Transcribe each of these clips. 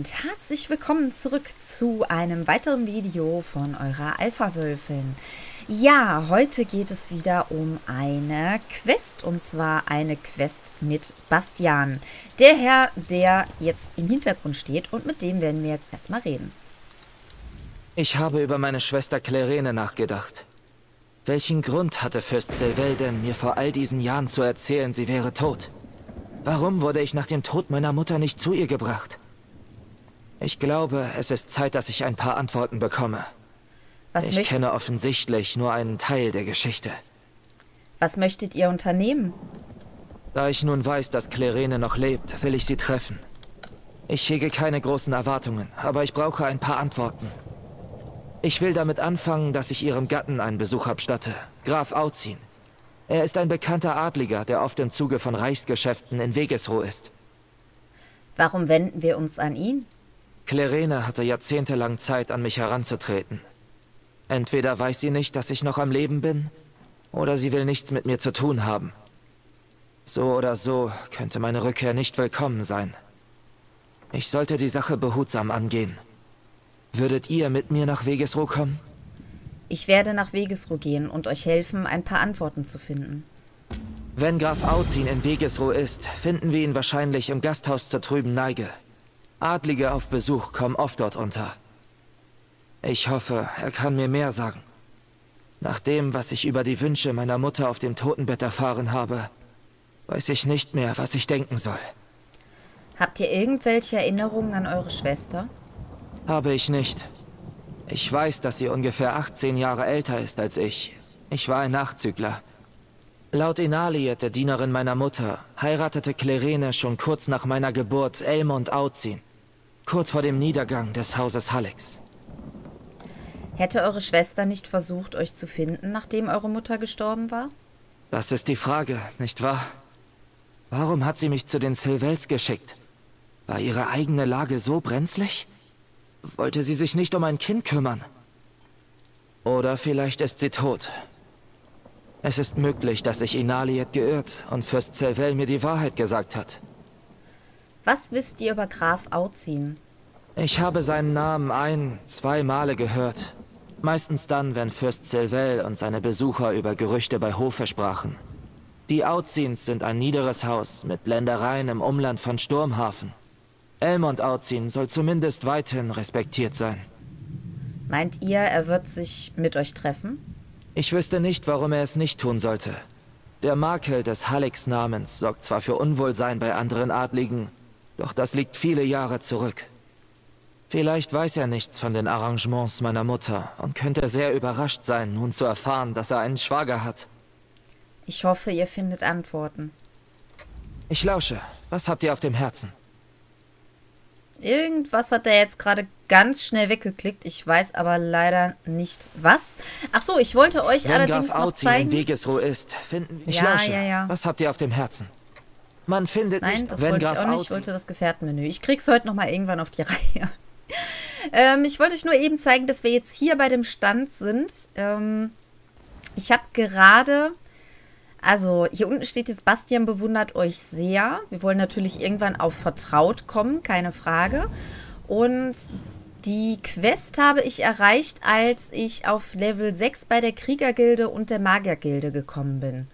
und herzlich willkommen zurück zu einem weiteren Video von eurer Alpha-Wölfin. Ja, heute geht es wieder um eine Quest und zwar eine Quest mit Bastian. Der Herr, der jetzt im Hintergrund steht und mit dem werden wir jetzt erstmal reden. Ich habe über meine Schwester Clarene nachgedacht. Welchen Grund hatte Fürst Silvel denn, mir vor all diesen Jahren zu erzählen, sie wäre tot? Warum wurde ich nach dem Tod meiner Mutter nicht zu ihr gebracht? Ich glaube, es ist Zeit, dass ich ein paar Antworten bekomme. Was ich kenne offensichtlich nur einen Teil der Geschichte. Was möchtet ihr unternehmen? Da ich nun weiß, dass Clarene noch lebt, will ich sie treffen. Ich hege keine großen Erwartungen, aber ich brauche ein paar Antworten. Ich will damit anfangen, dass ich ihrem Gatten einen Besuch abstatte, Graf Auzin. Er ist ein bekannter Adliger, der oft im Zuge von Reichsgeschäften in Wegesruh ist. Warum wenden wir uns an ihn? Clarene hatte jahrzehntelang Zeit, an mich heranzutreten. Entweder weiß sie nicht, dass ich noch am Leben bin, oder sie will nichts mit mir zu tun haben. So oder so könnte meine Rückkehr nicht willkommen sein. Ich sollte die Sache behutsam angehen. Würdet ihr mit mir nach Wegesruh kommen? Ich werde nach Wegesruh gehen und euch helfen, ein paar Antworten zu finden. Wenn Graf Auzin in Wegesruh ist, finden wir ihn wahrscheinlich im Gasthaus zur trüben Neige. Adlige auf Besuch kommen oft dort unter. Ich hoffe, er kann mir mehr sagen. Nach dem, was ich über die Wünsche meiner Mutter auf dem Totenbett erfahren habe, weiß ich nicht mehr, was ich denken soll. Habt ihr irgendwelche Erinnerungen an eure Schwester? Habe ich nicht. Ich weiß, dass sie ungefähr 18 Jahre älter ist als ich. Ich war ein Nachzügler. Laut Inaliet, der Dienerin meiner Mutter, heiratete Clarene schon kurz nach meiner Geburt Elmond Auzin kurz vor dem Niedergang des Hauses Hallex. Hätte eure Schwester nicht versucht, euch zu finden, nachdem eure Mutter gestorben war? Das ist die Frage, nicht wahr? Warum hat sie mich zu den Silvels geschickt? War ihre eigene Lage so brenzlig? Wollte sie sich nicht um ein Kind kümmern? Oder vielleicht ist sie tot. Es ist möglich, dass sich Inaliet geirrt und Fürst Silvel mir die Wahrheit gesagt hat. Was wisst ihr über Graf Auzin? Ich habe seinen Namen ein-, zwei Male gehört. Meistens dann, wenn Fürst Silvel und seine Besucher über Gerüchte bei Hofe sprachen. Die Auzins sind ein niederes Haus mit Ländereien im Umland von Sturmhafen. Elmond Auzin soll zumindest weithin respektiert sein. Meint ihr, er wird sich mit euch treffen? Ich wüsste nicht, warum er es nicht tun sollte. Der Makel des Hallex-Namens sorgt zwar für Unwohlsein bei anderen Adligen, doch das liegt viele Jahre zurück. Vielleicht weiß er nichts von den Arrangements meiner Mutter und könnte sehr überrascht sein, nun zu erfahren, dass er einen Schwager hat. Ich hoffe, ihr findet Antworten. Ich lausche. Was habt ihr auf dem Herzen? Irgendwas hat er jetzt gerade ganz schnell weggeklickt. Ich weiß aber leider nicht was. Ach so, ich wollte euch Wenn allerdings Graf noch zeigen. in Wegesruh ist, finden. Ich ja, lausche. Ja, ja. Was habt ihr auf dem Herzen? Man findet Nein, nicht, das wollte Graf ich auch nicht. Ich wollte das Gefährtenmenü. Ich krieg's heute noch mal irgendwann auf die Reihe. ähm, ich wollte euch nur eben zeigen, dass wir jetzt hier bei dem Stand sind. Ähm, ich habe gerade, also hier unten steht jetzt, Bastian bewundert euch sehr. Wir wollen natürlich irgendwann auf Vertraut kommen, keine Frage. Und die Quest habe ich erreicht, als ich auf Level 6 bei der Kriegergilde und der Magiergilde gekommen bin.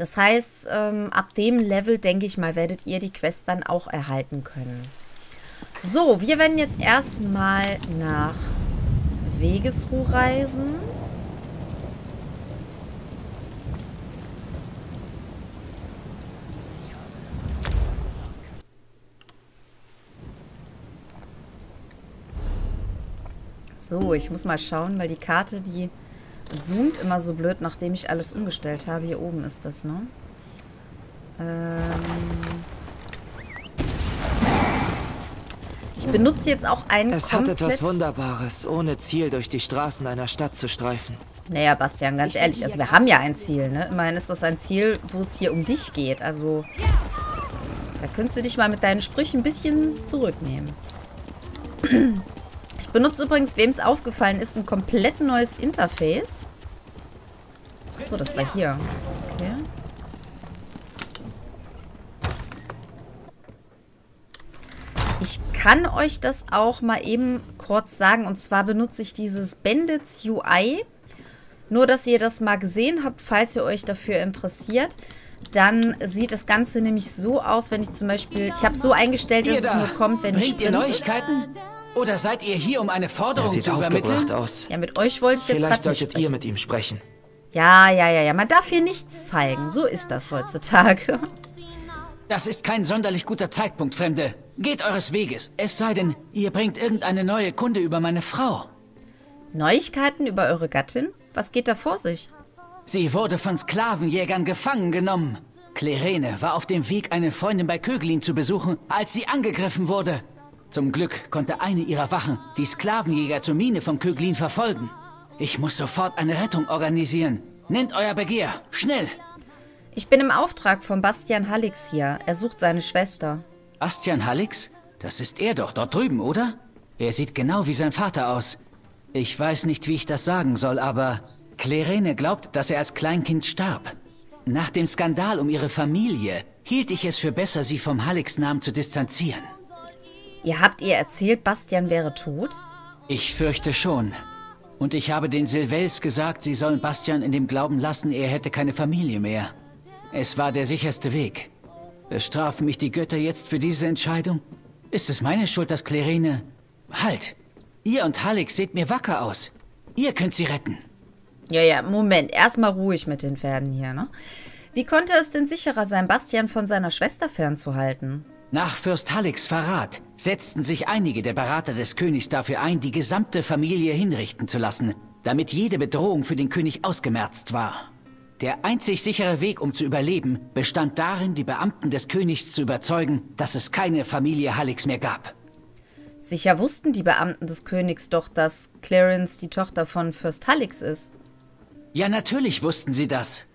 Das heißt, ähm, ab dem Level, denke ich mal, werdet ihr die Quest dann auch erhalten können. So, wir werden jetzt erstmal nach Wegesruh reisen. So, ich muss mal schauen, weil die Karte, die zoomt immer so blöd, nachdem ich alles umgestellt habe. Hier oben ist das, ne? Ähm ich benutze jetzt auch einen Es hat etwas Wunderbares, ohne Ziel durch die Straßen einer Stadt zu streifen. Naja, Bastian, ganz ehrlich, also wir haben ja ein Ziel, ne? Immerhin ist das ein Ziel, wo es hier um dich geht. Also, da könntest du dich mal mit deinen Sprüchen ein bisschen zurücknehmen. Ich benutze übrigens, wem es aufgefallen ist, ein komplett neues Interface. Achso, das war hier. Okay. Ich kann euch das auch mal eben kurz sagen. Und zwar benutze ich dieses Bandits UI. Nur, dass ihr das mal gesehen habt, falls ihr euch dafür interessiert. Dann sieht das Ganze nämlich so aus, wenn ich zum Beispiel... Ich habe so eingestellt, dass da. es nur kommt, wenn Bringt ich sprinte. ihr Neuigkeiten? Oder seid ihr hier, um eine Forderung sieht zu übermitteln? aus. Ja, mit euch wollte ich jetzt Vielleicht gerade nicht solltet sprechen. ihr mit ihm sprechen. Ja, ja, ja, ja. Man darf hier nichts zeigen. So ist das heutzutage. Das ist kein sonderlich guter Zeitpunkt, Fremde. Geht eures Weges. Es sei denn, ihr bringt irgendeine neue Kunde über meine Frau. Neuigkeiten über eure Gattin? Was geht da vor sich? Sie wurde von Sklavenjägern gefangen genommen. Klerene war auf dem Weg, eine Freundin bei Köglin zu besuchen, als sie angegriffen wurde. Zum Glück konnte eine ihrer Wachen die Sklavenjäger zur Mine von Köglin verfolgen. Ich muss sofort eine Rettung organisieren. Nennt euer Begehr. Schnell! Ich bin im Auftrag von Bastian Hallix hier. Er sucht seine Schwester. Bastian Hallix? Das ist er doch dort drüben, oder? Er sieht genau wie sein Vater aus. Ich weiß nicht, wie ich das sagen soll, aber Klerene glaubt, dass er als Kleinkind starb. Nach dem Skandal um ihre Familie hielt ich es für besser, sie vom Hallix-Namen zu distanzieren. Ihr habt ihr erzählt, Bastian wäre tot? Ich fürchte schon. Und ich habe den Silvels gesagt, sie sollen Bastian in dem Glauben lassen, er hätte keine Familie mehr. Es war der sicherste Weg. Bestrafen mich die Götter jetzt für diese Entscheidung? Ist es meine Schuld, dass Klerene... Halt! Ihr und Halleck seht mir wacker aus. Ihr könnt sie retten. Ja, ja, Moment. Erstmal ruhig mit den Pferden hier, ne? Wie konnte es denn sicherer sein, Bastian von seiner Schwester fernzuhalten? Nach Fürst Hallecks Verrat setzten sich einige der Berater des Königs dafür ein, die gesamte Familie hinrichten zu lassen, damit jede Bedrohung für den König ausgemerzt war. Der einzig sichere Weg, um zu überleben, bestand darin, die Beamten des Königs zu überzeugen, dass es keine Familie Hallecks mehr gab. Sicher wussten die Beamten des Königs doch, dass Clarence die Tochter von Fürst Hallix ist. Ja, natürlich wussten sie das.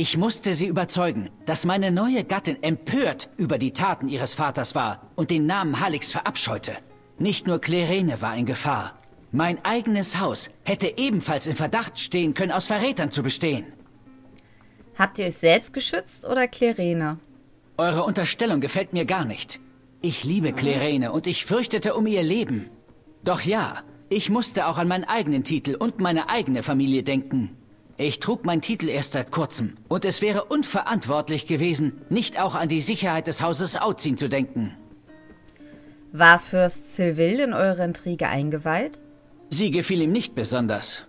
Ich musste sie überzeugen, dass meine neue Gattin empört über die Taten ihres Vaters war und den Namen Halix verabscheute. Nicht nur Klerene war in Gefahr. Mein eigenes Haus hätte ebenfalls in Verdacht stehen können, aus Verrätern zu bestehen. Habt ihr euch selbst geschützt oder Klerene? Eure Unterstellung gefällt mir gar nicht. Ich liebe Klerene und ich fürchtete um ihr Leben. Doch ja, ich musste auch an meinen eigenen Titel und meine eigene Familie denken. Ich trug meinen Titel erst seit kurzem und es wäre unverantwortlich gewesen, nicht auch an die Sicherheit des Hauses Auzin zu denken. War Fürst Silvil in eure Intrige eingeweiht? Sie gefiel ihm nicht besonders.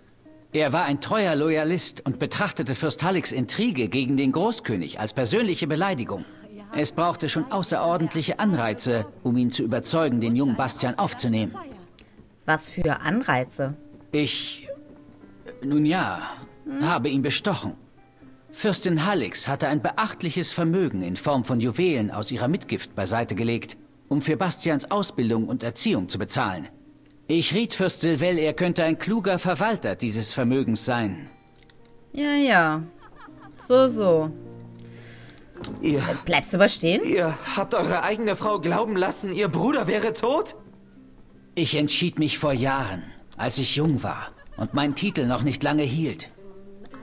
Er war ein treuer Loyalist und betrachtete Fürst Hallix Intrige gegen den Großkönig als persönliche Beleidigung. Es brauchte schon außerordentliche Anreize, um ihn zu überzeugen, den jungen Bastian aufzunehmen. Was für Anreize? Ich... Nun ja, habe ihn bestochen. Fürstin Hallix hatte ein beachtliches Vermögen in Form von Juwelen aus ihrer Mitgift beiseite gelegt, um für Bastians Ausbildung und Erziehung zu bezahlen. Ich riet Fürst Silvel, er könnte ein kluger Verwalter dieses Vermögens sein. Ja, ja. So, so. Ihr, Bleibst du aber stehen? ihr habt eure eigene Frau glauben lassen, ihr Bruder wäre tot? Ich entschied mich vor Jahren, als ich jung war und meinen Titel noch nicht lange hielt.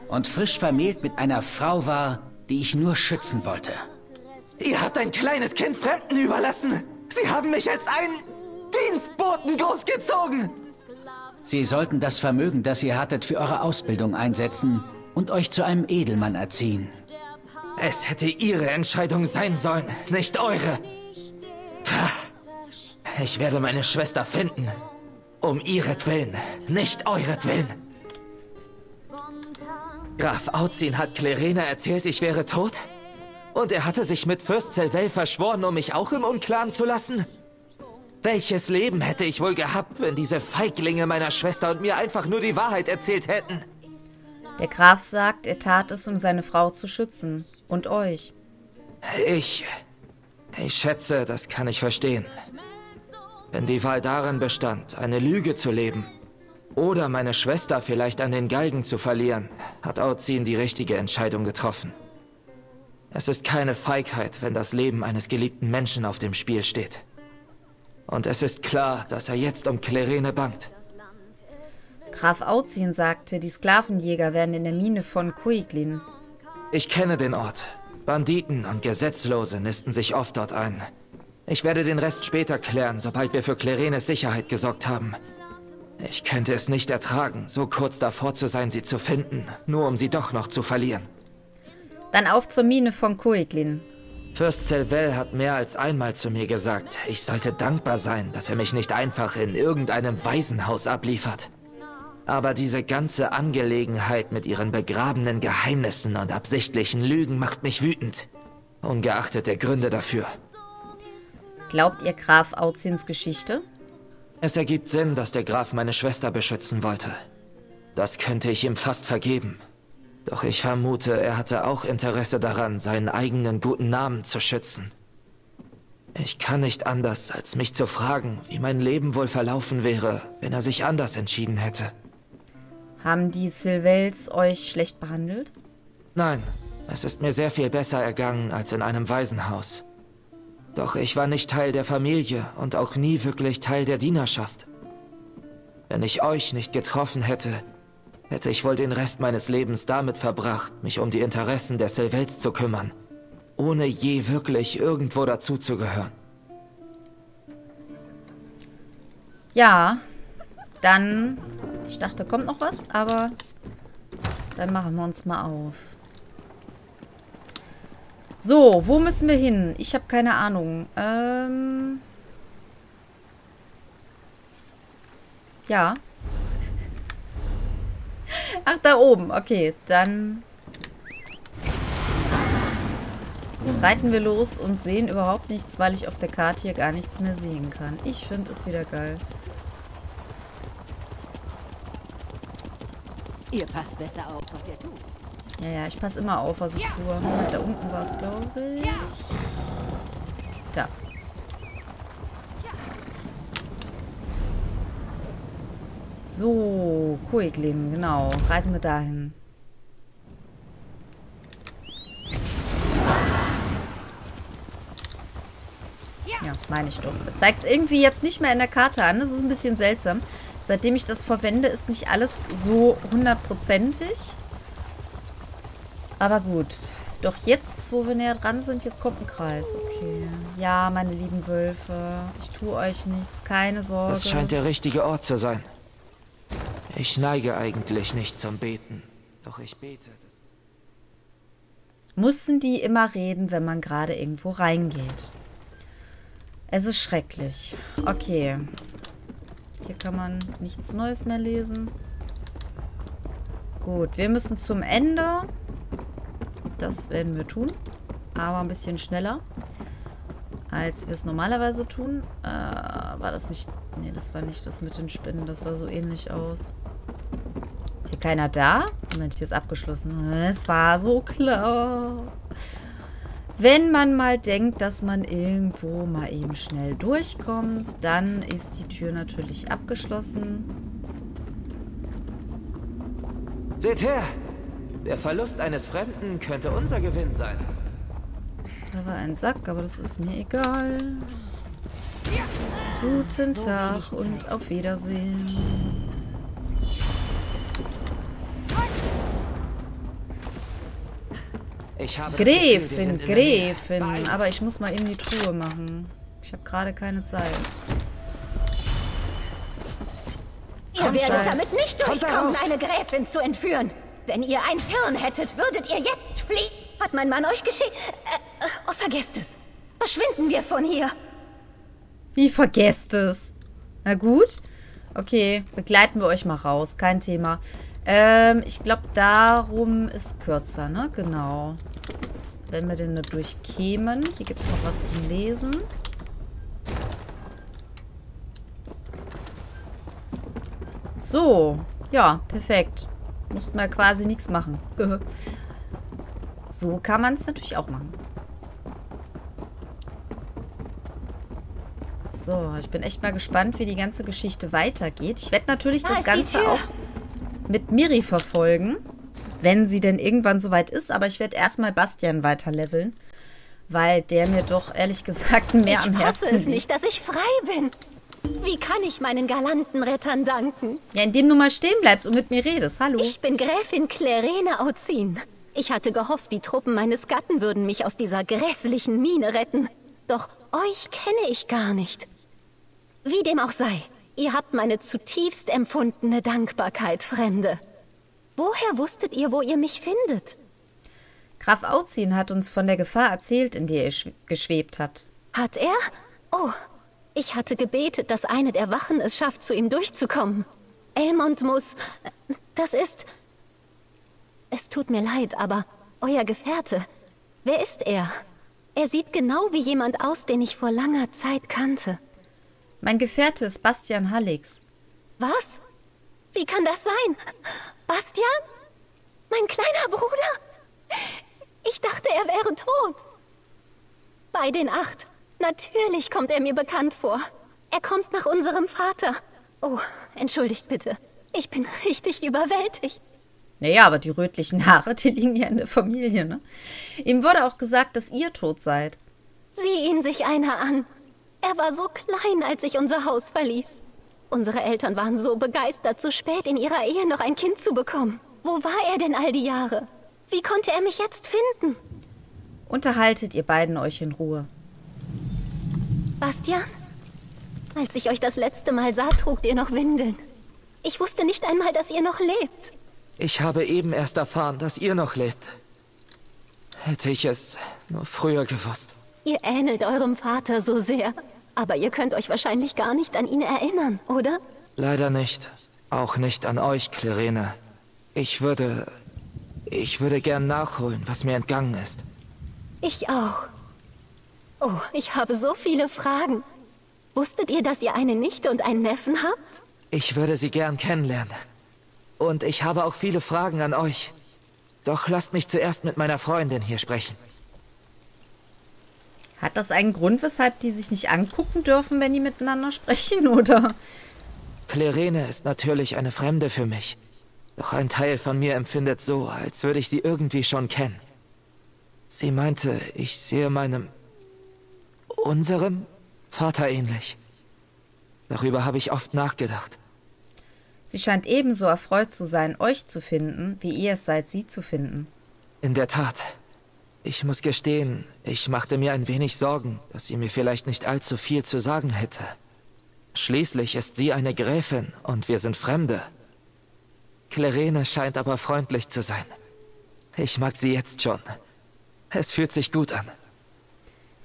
Und frisch vermählt mit einer Frau war, die ich nur schützen wollte. Ihr habt ein kleines Kind Fremden überlassen. Sie haben mich als einen Dienstboten großgezogen. Sie sollten das Vermögen, das ihr hattet, für eure Ausbildung einsetzen und euch zu einem Edelmann erziehen. Es hätte ihre Entscheidung sein sollen, nicht eure. Ich werde meine Schwester finden. Um ihretwillen, nicht euretwillen. Graf Auzin hat Klerena erzählt, ich wäre tot? Und er hatte sich mit Fürst Selvel verschworen, um mich auch im Unklaren zu lassen? Welches Leben hätte ich wohl gehabt, wenn diese Feiglinge meiner Schwester und mir einfach nur die Wahrheit erzählt hätten? Der Graf sagt, er tat es, um seine Frau zu schützen. Und euch. Ich... Ich schätze, das kann ich verstehen. Wenn die Wahl darin bestand, eine Lüge zu leben oder meine Schwester vielleicht an den Galgen zu verlieren, hat Auzin die richtige Entscheidung getroffen. Es ist keine Feigheit, wenn das Leben eines geliebten Menschen auf dem Spiel steht. Und es ist klar, dass er jetzt um Klerene bangt. Graf Auzin sagte, die Sklavenjäger werden in der Mine von Kuiglin. Ich kenne den Ort. Banditen und Gesetzlose nisten sich oft dort ein. Ich werde den Rest später klären, sobald wir für Klerenes Sicherheit gesorgt haben. Ich könnte es nicht ertragen, so kurz davor zu sein, sie zu finden, nur um sie doch noch zu verlieren. Dann auf zur Mine von Koeglin. Fürst Selvel hat mehr als einmal zu mir gesagt, ich sollte dankbar sein, dass er mich nicht einfach in irgendeinem Waisenhaus abliefert. Aber diese ganze Angelegenheit mit ihren begrabenen Geheimnissen und absichtlichen Lügen macht mich wütend. Ungeachtet der Gründe dafür. Glaubt ihr Graf Auzins Geschichte? Es ergibt Sinn, dass der Graf meine Schwester beschützen wollte. Das könnte ich ihm fast vergeben. Doch ich vermute, er hatte auch Interesse daran, seinen eigenen guten Namen zu schützen. Ich kann nicht anders, als mich zu fragen, wie mein Leben wohl verlaufen wäre, wenn er sich anders entschieden hätte. Haben die Silvels euch schlecht behandelt? Nein, es ist mir sehr viel besser ergangen als in einem Waisenhaus. Doch ich war nicht Teil der Familie und auch nie wirklich Teil der Dienerschaft. Wenn ich euch nicht getroffen hätte, hätte ich wohl den Rest meines Lebens damit verbracht, mich um die Interessen der Silvels zu kümmern, ohne je wirklich irgendwo dazuzugehören. Ja, dann, ich dachte, kommt noch was, aber dann machen wir uns mal auf. So, wo müssen wir hin? Ich habe keine Ahnung. Ähm... Ja. Ach, da oben. Okay, dann reiten wir los und sehen überhaupt nichts, weil ich auf der Karte hier gar nichts mehr sehen kann. Ich finde es wieder geil. Ihr passt besser auf, was ihr tut. Ja, ja, ich passe immer auf, was ich tue. Da unten war es, glaube ich. Da. So, Koeglin, genau. Reisen wir dahin. Ja, meine ich doch. Zeigt es irgendwie jetzt nicht mehr in der Karte an. Das ist ein bisschen seltsam. Seitdem ich das verwende, ist nicht alles so hundertprozentig. Aber gut. Doch jetzt, wo wir näher dran sind, jetzt kommt ein Kreis. Okay. Ja, meine lieben Wölfe. Ich tue euch nichts. Keine Sorge. Das scheint der richtige Ort zu sein. Ich neige eigentlich nicht zum Beten. Doch ich bete. Mussten die immer reden, wenn man gerade irgendwo reingeht? Es ist schrecklich. Okay. Hier kann man nichts Neues mehr lesen. Gut, wir müssen zum Ende. Das werden wir tun. Aber ein bisschen schneller, als wir es normalerweise tun. Äh, war das nicht... Nee, das war nicht das mit den Spinnen. Das sah so ähnlich aus. Ist hier keiner da? Moment, hier ist abgeschlossen. Es war so klar. Wenn man mal denkt, dass man irgendwo mal eben schnell durchkommt, dann ist die Tür natürlich abgeschlossen. Seht her! Der Verlust eines Fremden könnte unser Gewinn sein. Da war ein Sack, aber das ist mir egal. Guten Tag und auf Wiedersehen. Gräfin, Gräfin. Aber ich muss mal eben die Truhe machen. Ich habe gerade keine Zeit. Ihr werdet damit nicht durchkommen, eine Gräfin zu entführen. Wenn ihr ein Hirn hättet, würdet ihr jetzt fliehen. Hat mein Mann euch geschehen? Äh, äh, oh, vergesst es. Verschwinden wir von hier. Wie vergesst es? Na gut. Okay, begleiten wir euch mal raus. Kein Thema. Ähm, ich glaube, darum ist kürzer, ne? Genau. Wenn wir denn da durchkämen. Hier gibt es noch was zum Lesen. So. Ja, perfekt. Mussten wir quasi nichts machen. so kann man es natürlich auch machen. So, ich bin echt mal gespannt, wie die ganze Geschichte weitergeht. Ich werde natürlich da das Ganze auch mit Miri verfolgen, wenn sie denn irgendwann soweit ist. Aber ich werde erstmal Bastian weiter leveln, weil der mir doch ehrlich gesagt mehr ich am Herzen liegt. Ich es nicht, dass ich frei bin. Wie kann ich meinen galanten Rettern danken? Ja, indem du mal stehen bleibst und mit mir redest. Hallo. Ich bin Gräfin Clarene Auzin. Ich hatte gehofft, die Truppen meines Gatten würden mich aus dieser grässlichen Mine retten. Doch euch kenne ich gar nicht. Wie dem auch sei, ihr habt meine zutiefst empfundene Dankbarkeit, Fremde. Woher wusstet ihr, wo ihr mich findet? Graf Auzin hat uns von der Gefahr erzählt, in der ihr geschwebt habt. Hat er? Oh, ich hatte gebetet, dass eine der Wachen es schafft, zu ihm durchzukommen. Elmond muss... Das ist... Es tut mir leid, aber euer Gefährte... Wer ist er? Er sieht genau wie jemand aus, den ich vor langer Zeit kannte. Mein Gefährte ist Bastian Hallix. Was? Wie kann das sein? Bastian? Mein kleiner Bruder? Ich dachte, er wäre tot. Bei den acht. Natürlich kommt er mir bekannt vor. Er kommt nach unserem Vater. Oh, entschuldigt bitte. Ich bin richtig überwältigt. Naja, aber die rötlichen Haare, die liegen ja in der Familie, ne? Ihm wurde auch gesagt, dass ihr tot seid. Sieh ihn sich einer an. Er war so klein, als ich unser Haus verließ. Unsere Eltern waren so begeistert, so spät in ihrer Ehe noch ein Kind zu bekommen. Wo war er denn all die Jahre? Wie konnte er mich jetzt finden? Unterhaltet ihr beiden euch in Ruhe. Bastian? Als ich euch das letzte Mal sah, trugt ihr noch Windeln. Ich wusste nicht einmal, dass ihr noch lebt. Ich habe eben erst erfahren, dass ihr noch lebt. Hätte ich es nur früher gewusst. Ihr ähnelt eurem Vater so sehr. Aber ihr könnt euch wahrscheinlich gar nicht an ihn erinnern, oder? Leider nicht. Auch nicht an euch, Clarene. Ich würde... Ich würde gern nachholen, was mir entgangen ist. Ich auch. Oh, ich habe so viele Fragen. Wusstet ihr, dass ihr eine Nichte und einen Neffen habt? Ich würde sie gern kennenlernen. Und ich habe auch viele Fragen an euch. Doch lasst mich zuerst mit meiner Freundin hier sprechen. Hat das einen Grund, weshalb die sich nicht angucken dürfen, wenn die miteinander sprechen, oder? Clarene ist natürlich eine Fremde für mich. Doch ein Teil von mir empfindet so, als würde ich sie irgendwie schon kennen. Sie meinte, ich sehe meinem... unserem Vater ähnlich. Darüber habe ich oft nachgedacht. Sie scheint ebenso erfreut zu sein, euch zu finden, wie ihr es seid, sie zu finden. In der Tat. Ich muss gestehen, ich machte mir ein wenig Sorgen, dass sie mir vielleicht nicht allzu viel zu sagen hätte. Schließlich ist sie eine Gräfin und wir sind Fremde. Clarene scheint aber freundlich zu sein. Ich mag sie jetzt schon. Es fühlt sich gut an.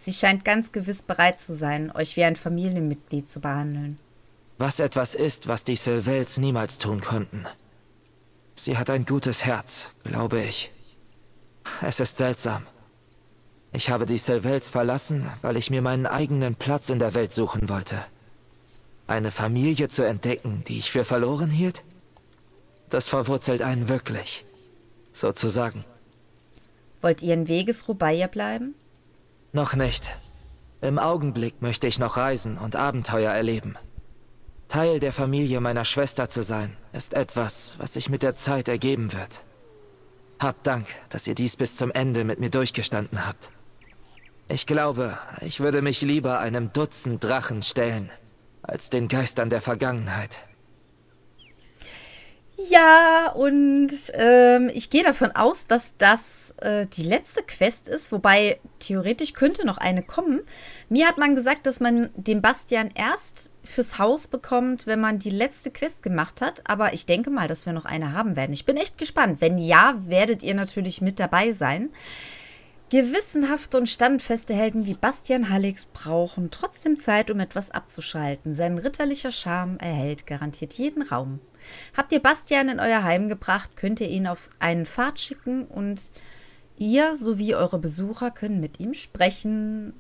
Sie scheint ganz gewiss bereit zu sein, euch wie ein Familienmitglied zu behandeln. Was etwas ist, was die Sylvels niemals tun konnten. Sie hat ein gutes Herz, glaube ich. Es ist seltsam. Ich habe die Sylvels verlassen, weil ich mir meinen eigenen Platz in der Welt suchen wollte. Eine Familie zu entdecken, die ich für verloren hielt? Das verwurzelt einen wirklich. Sozusagen. Wollt ihr in Wegesruh bei ihr bleiben? Noch nicht. Im Augenblick möchte ich noch reisen und Abenteuer erleben. Teil der Familie meiner Schwester zu sein, ist etwas, was sich mit der Zeit ergeben wird. Habt Dank, dass ihr dies bis zum Ende mit mir durchgestanden habt. Ich glaube, ich würde mich lieber einem Dutzend Drachen stellen, als den Geistern der Vergangenheit. Ja, und ähm, ich gehe davon aus, dass das äh, die letzte Quest ist, wobei theoretisch könnte noch eine kommen. Mir hat man gesagt, dass man den Bastian erst fürs Haus bekommt, wenn man die letzte Quest gemacht hat, aber ich denke mal, dass wir noch eine haben werden. Ich bin echt gespannt. Wenn ja, werdet ihr natürlich mit dabei sein. Gewissenhafte und standfeste Helden wie Bastian Hallix brauchen trotzdem Zeit, um etwas abzuschalten. Sein ritterlicher Charme erhält garantiert jeden Raum. Habt ihr Bastian in euer Heim gebracht, könnt ihr ihn auf einen Pfad schicken und ihr sowie eure Besucher können mit ihm sprechen.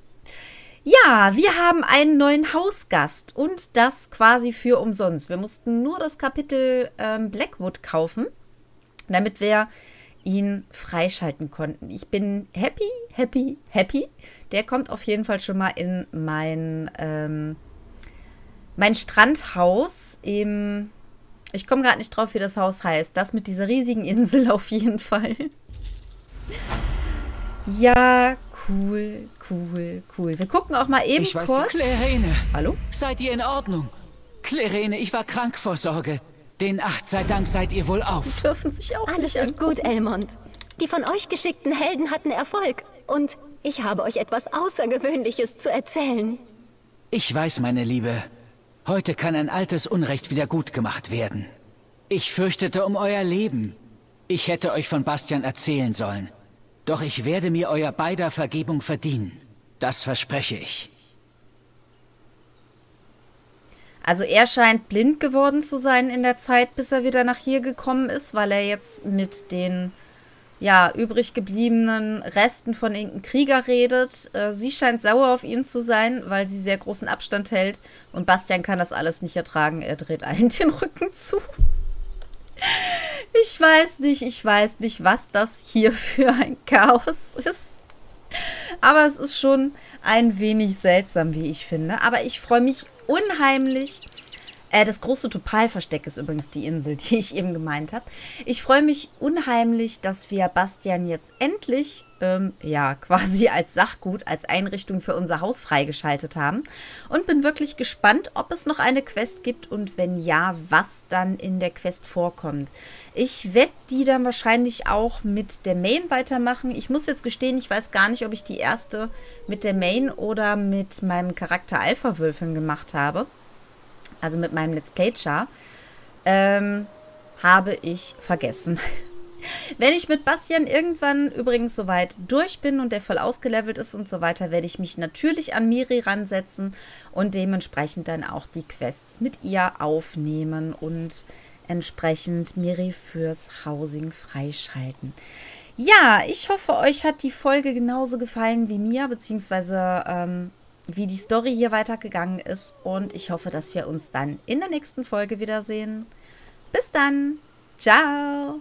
Ja, wir haben einen neuen Hausgast und das quasi für umsonst. Wir mussten nur das Kapitel ähm, Blackwood kaufen, damit wir ihn freischalten konnten. Ich bin happy, happy, happy. Der kommt auf jeden Fall schon mal in mein, ähm, mein Strandhaus im. Ich komme gerade nicht drauf, wie das Haus heißt. Das mit dieser riesigen Insel auf jeden Fall. Ja, cool, cool, cool. Wir gucken auch mal eben ich weiß kurz. Clarene. Hallo? Seid ihr in Ordnung? Clarene, ich war krank vor Sorge. Den acht sei Dank seid ihr wohl auf. Dürfen sich auch Alles nicht ist gut, Elmond. Die von euch geschickten Helden hatten Erfolg. Und Ich habe euch etwas Außergewöhnliches zu erzählen. Ich weiß, meine Liebe. Heute kann ein altes Unrecht wieder gut gemacht werden. Ich fürchtete um euer Leben. Ich hätte euch von Bastian erzählen sollen. Doch ich werde mir euer beider Vergebung verdienen. Das verspreche ich. Also er scheint blind geworden zu sein in der Zeit, bis er wieder nach hier gekommen ist, weil er jetzt mit den ja, übrig gebliebenen Resten von irgendeinem Krieger redet. Äh, sie scheint sauer auf ihn zu sein, weil sie sehr großen Abstand hält. Und Bastian kann das alles nicht ertragen. Er dreht allen den Rücken zu. Ich weiß nicht, ich weiß nicht, was das hier für ein Chaos ist. Aber es ist schon ein wenig seltsam, wie ich finde. Aber ich freue mich unheimlich. Äh, das große Topalversteck ist übrigens die Insel, die ich eben gemeint habe. Ich freue mich unheimlich, dass wir Bastian jetzt endlich, ähm, ja, quasi als Sachgut, als Einrichtung für unser Haus freigeschaltet haben. Und bin wirklich gespannt, ob es noch eine Quest gibt und wenn ja, was dann in der Quest vorkommt. Ich werde die dann wahrscheinlich auch mit der Main weitermachen. Ich muss jetzt gestehen, ich weiß gar nicht, ob ich die erste mit der Main oder mit meinem Charakter Alpha-Wölfin gemacht habe also mit meinem Let's Play Char, ähm, habe ich vergessen. Wenn ich mit Bastian irgendwann übrigens soweit durch bin und der voll ausgelevelt ist und so weiter, werde ich mich natürlich an Miri ransetzen und dementsprechend dann auch die Quests mit ihr aufnehmen und entsprechend Miri fürs Housing freischalten. Ja, ich hoffe, euch hat die Folge genauso gefallen wie mir, beziehungsweise ähm, wie die Story hier weitergegangen ist. Und ich hoffe, dass wir uns dann in der nächsten Folge wiedersehen. Bis dann. Ciao.